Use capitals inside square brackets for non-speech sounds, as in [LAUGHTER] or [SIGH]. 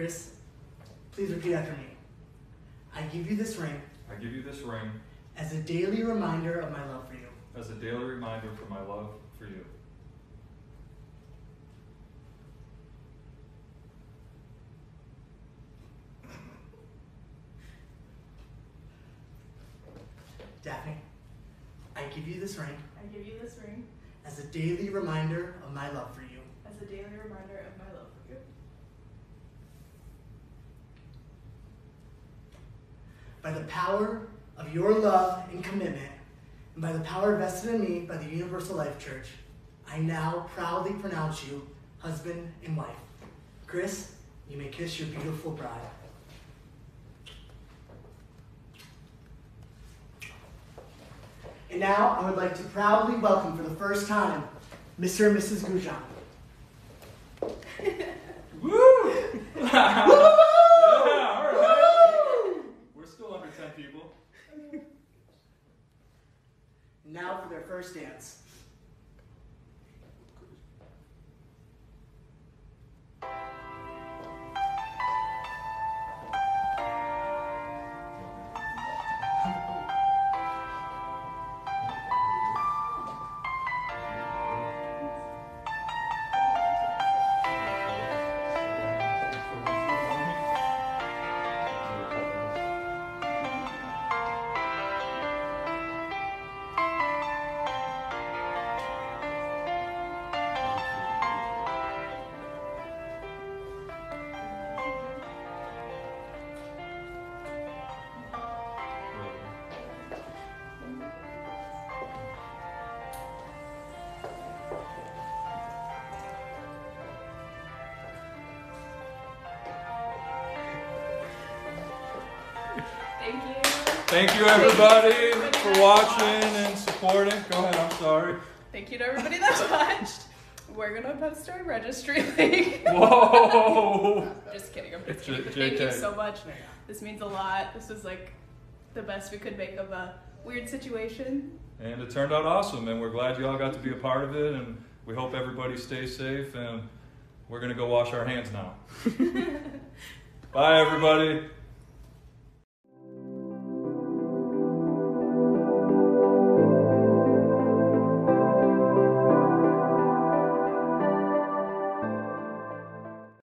Chris, please repeat after me. I give you this ring I give you this ring as a daily reminder of my love for you. as a daily reminder for my love for you. Daphne, I give you this ring I give you this ring as a daily reminder of my love for you. as a daily reminder of my love for you. By the power of your love and commitment, and by the power vested in me by the Universal Life Church, I now proudly pronounce you husband and wife. Chris, you may kiss your beautiful bride. And now I would like to proudly welcome for the first time Mr. and Mrs. Goujon. [LAUGHS] Woo! Now for their first dance. Thank you. Thank you, everybody, for watching and supporting. Go ahead, I'm sorry. Thank you to everybody that [LAUGHS] watched. We're gonna post our registry [LAUGHS] link. Whoa! just kidding. I'm just kidding. But thank you so much. This means a lot. This was like the best we could make of a weird situation. And it turned out awesome, and we're glad you all got to be a part of it, and we hope everybody stays safe, and we're going to go wash our hands now. [LAUGHS] Bye, everybody.